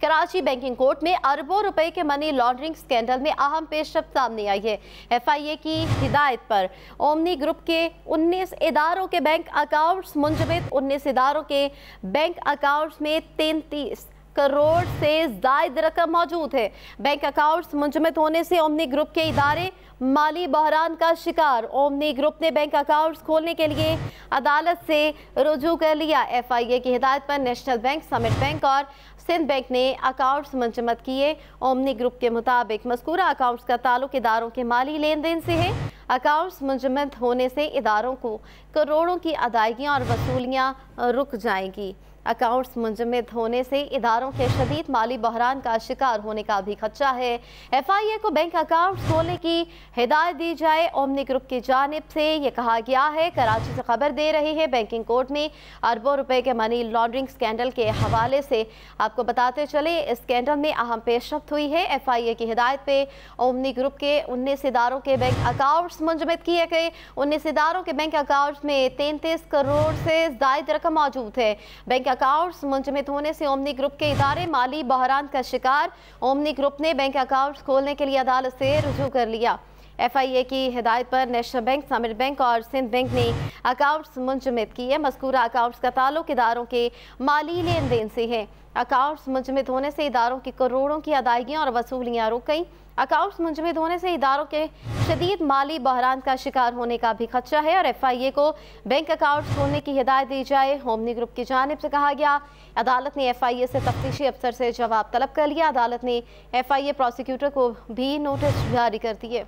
Karachi banking court میں اربوں روپے کے منی لانڈرنگ سکینڈل میں اہم پیش رفت سامنے آئی ہے۔ ایف آئی اے کی ہدایت پر اومنی گروپ کے انیس اداروں کے بینک اکاؤنٹس منجمد، انیس اداروں کے بینک اکاؤنٹس میں تینتیس۔ کروڑ سے زائد رقم موجود ہے۔ بینک اکاؤنٹس منجمد ہونے سے اومنی گروپ کے ادارے مالی بحران کا شکار۔ اومنی گروپ نے بینک اکاؤنٹس کھولنے کے لیے عدالت سے رجوع کر لیا۔ ایف آئی اے کی ہدایت پر نیشنل بینک، سمٹ بینک اور سندھ بینک نے اکاؤنٹس منجمد کیے۔ اومنی گروپ کے مطابق مذکورہ اکاؤنٹس کا تعلق اداروں کے مالی لین دین سے ہے۔ اکاؤنٹس منجمد ہونے سے اداروں کو کروڑوں کی ادائیگیاں اور وصولیاں رک جائیں گی۔ اکاؤنٹس منجمد ہونے سے اداروں کے شدید مالی بحران کا شکار ہونے کا بھی خدشہ ہے۔ ایف آئی اے کو بینک اکاؤنٹس کھولنے کی ہدایت دی جائے۔ اومنی گروپ کی جانب سے یہ کہا گیا ہے، کراچی سے خبر دے رہی ہے بینکنگ کورٹ میں اربوں روپے کے منی لانڈرنگ سکینڈل کے حوالے سے۔ آپ کو بتاتے چلے اسکینڈل سکینڈل میں اہم پیش رفت ہوئی ہے۔ ایف آئی اے کی ہدایت پہ اومنی گروپ کے انیس اداروں کے بینک اکاؤنٹس منجمد کیے گئے۔ انیس اداروں کے بینک اکاؤنٹس میں تینتیس کروڑ سے زائد رقم موجود ہے۔ بینک اکاؤنٹس منجمد ہونے سے اومنی گروپ کے ادارے مالی بحران کا شکار اومنی گروپ نے بینک اکاؤنٹس کھولنے کے لیے عدالت سے رجوع کر لیا ایف آئی اے کی ہدایت پر نیشنل بینک، سامر بینک اور سندھ بینک نے اکاؤنٹس منجمد کی ہے مذکورہ اکاؤنٹس کا تعلق اداروں کے مالی لین دین سے ہے۔ اکاؤنٹس منجمد ہونے سے اداروں کی کروڑوں کی ادائیگیاں اور وصولیاں رک گئیں۔ اکاؤنٹس منجمد ہونے سے اداروں کے شدید مالی بحران کا شکار ہونے کا بھی خدشہ ہے اور ایف آئی اے کو بینک اکاؤنٹس کھولنے کی ہدایت دی جائے۔ ہومنی گروپ کی جانب سے کہا گیا، عدالت نے ایف آئی اے سے تفتیشی افسر سے جواب طلب کر لیا۔ عدالت نے ایف آئی اے پروسیکیوٹر کو بھی نوٹس جاری کر دیے۔